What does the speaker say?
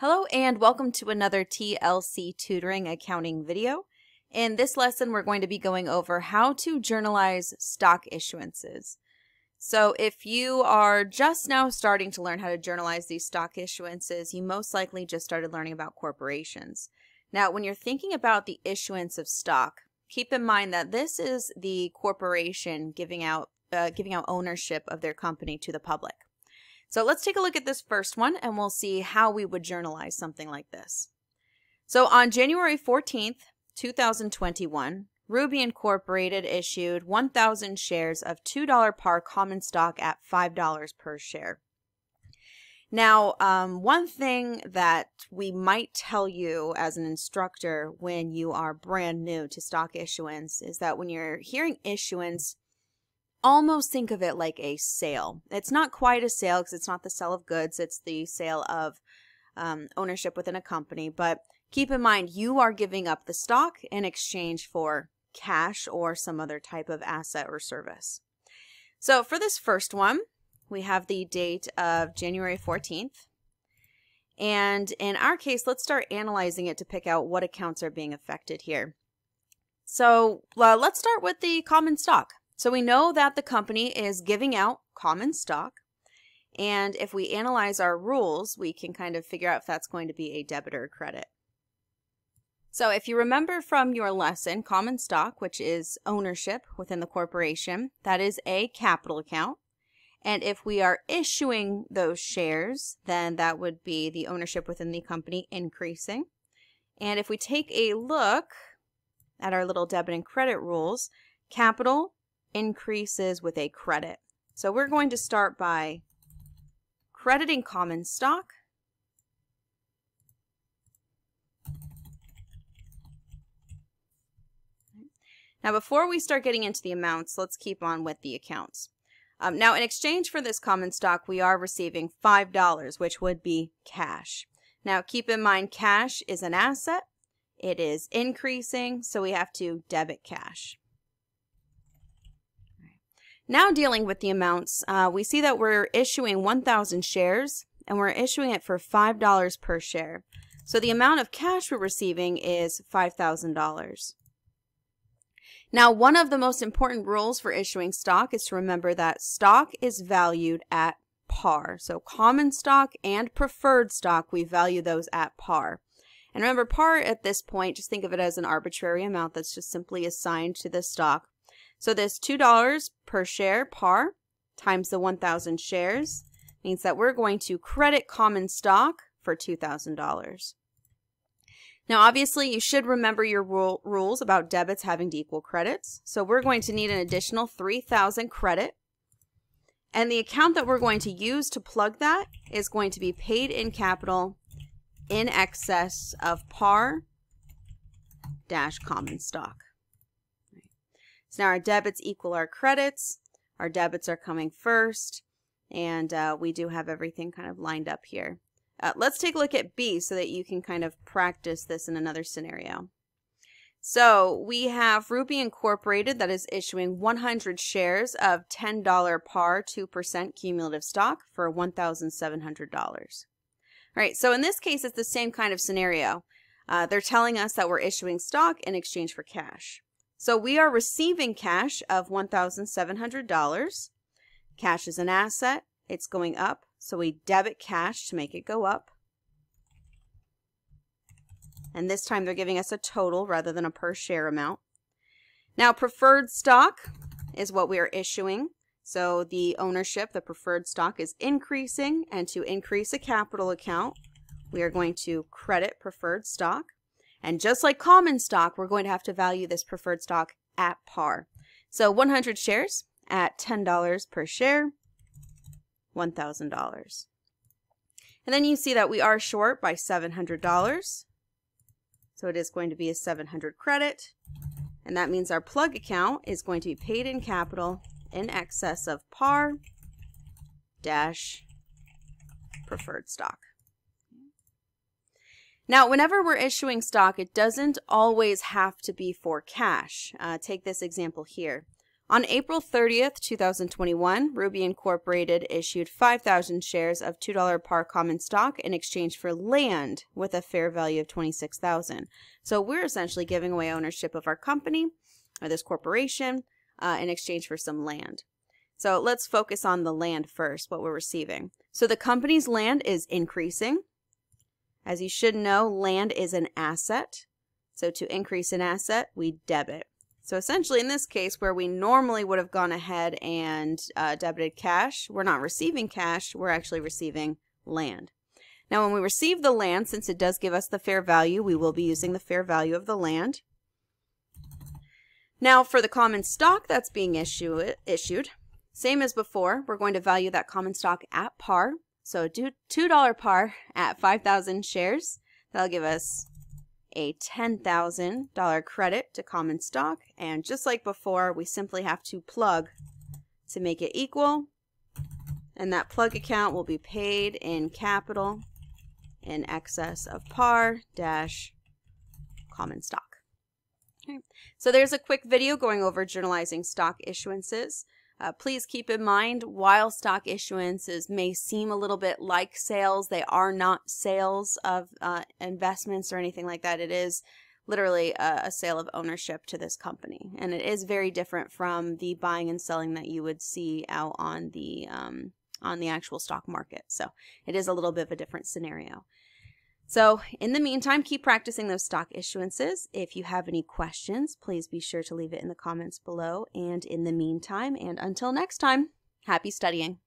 Hello and welcome to another TLC tutoring accounting video. In this lesson, we're going to be going over how to journalize stock issuances. So if you are just now starting to learn how to journalize these stock issuances, you most likely just started learning about corporations. Now, when you're thinking about the issuance of stock, keep in mind that this is the corporation giving out uh, giving out ownership of their company to the public. So let's take a look at this first one and we'll see how we would journalize something like this. So on January 14th, 2021, Ruby Incorporated issued 1,000 shares of $2 par common stock at $5 per share. Now, um, one thing that we might tell you as an instructor when you are brand new to stock issuance is that when you're hearing issuance, almost think of it like a sale. It's not quite a sale because it's not the sale of goods, it's the sale of um, ownership within a company. But keep in mind, you are giving up the stock in exchange for cash or some other type of asset or service. So for this first one, we have the date of January 14th. And in our case, let's start analyzing it to pick out what accounts are being affected here. So uh, let's start with the common stock. So we know that the company is giving out common stock. And if we analyze our rules, we can kind of figure out if that's going to be a debit or a credit. So if you remember from your lesson, common stock, which is ownership within the corporation, that is a capital account. And if we are issuing those shares, then that would be the ownership within the company increasing. And if we take a look at our little debit and credit rules, capital increases with a credit. So we're going to start by crediting common stock. Now before we start getting into the amounts, let's keep on with the accounts. Um, now in exchange for this common stock, we are receiving $5, which would be cash. Now keep in mind cash is an asset. It is increasing, so we have to debit cash. Now dealing with the amounts, uh, we see that we're issuing 1,000 shares and we're issuing it for $5 per share. So the amount of cash we're receiving is $5,000. Now, one of the most important rules for issuing stock is to remember that stock is valued at par. So common stock and preferred stock, we value those at par. And remember, par at this point, just think of it as an arbitrary amount that's just simply assigned to the stock. So this $2 per share par times the 1,000 shares means that we're going to credit common stock for $2,000. Now, obviously, you should remember your rule, rules about debits having to equal credits. So we're going to need an additional 3,000 credit. And the account that we're going to use to plug that is going to be paid in capital in excess of par dash common stock. So now our debits equal our credits. Our debits are coming first. And uh, we do have everything kind of lined up here. Uh, let's take a look at B so that you can kind of practice this in another scenario. So we have Ruby Incorporated that is issuing 100 shares of $10 par 2% cumulative stock for $1,700. All right, so in this case, it's the same kind of scenario. Uh, they're telling us that we're issuing stock in exchange for cash. So we are receiving cash of $1,700. Cash is an asset. It's going up. So we debit cash to make it go up. And this time they're giving us a total rather than a per share amount. Now preferred stock is what we are issuing. So the ownership, the preferred stock is increasing and to increase a capital account, we are going to credit preferred stock. And just like common stock, we're going to have to value this preferred stock at par. So 100 shares at $10 per share, $1,000. And then you see that we are short by $700. So it is going to be a 700 credit. And that means our plug account is going to be paid in capital in excess of par dash preferred stock. Now, whenever we're issuing stock, it doesn't always have to be for cash. Uh, take this example here. On April 30th, 2021, Ruby Incorporated issued 5,000 shares of $2 par common stock in exchange for land with a fair value of 26,000. So we're essentially giving away ownership of our company or this corporation uh, in exchange for some land. So let's focus on the land first, what we're receiving. So the company's land is increasing. As you should know, land is an asset. So to increase an asset, we debit. So essentially in this case where we normally would have gone ahead and uh, debited cash, we're not receiving cash, we're actually receiving land. Now when we receive the land, since it does give us the fair value, we will be using the fair value of the land. Now for the common stock that's being issue, issued, same as before, we're going to value that common stock at par. So do $2 par at 5,000 shares. That'll give us a $10,000 credit to common stock. And just like before, we simply have to plug to make it equal. And that plug account will be paid in capital in excess of par dash common stock. Okay. So there's a quick video going over journalizing stock issuances. Uh, please keep in mind, while stock issuances may seem a little bit like sales, they are not sales of uh, investments or anything like that. It is literally a, a, sale of ownership to this company. And it is very different from the buying and selling that you would see out on the, um, on the actual stock market. So it is a little bit of a different scenario. So in the meantime, keep practicing those stock issuances. If you have any questions, please be sure to leave it in the comments below. And in the meantime, and until next time, happy studying.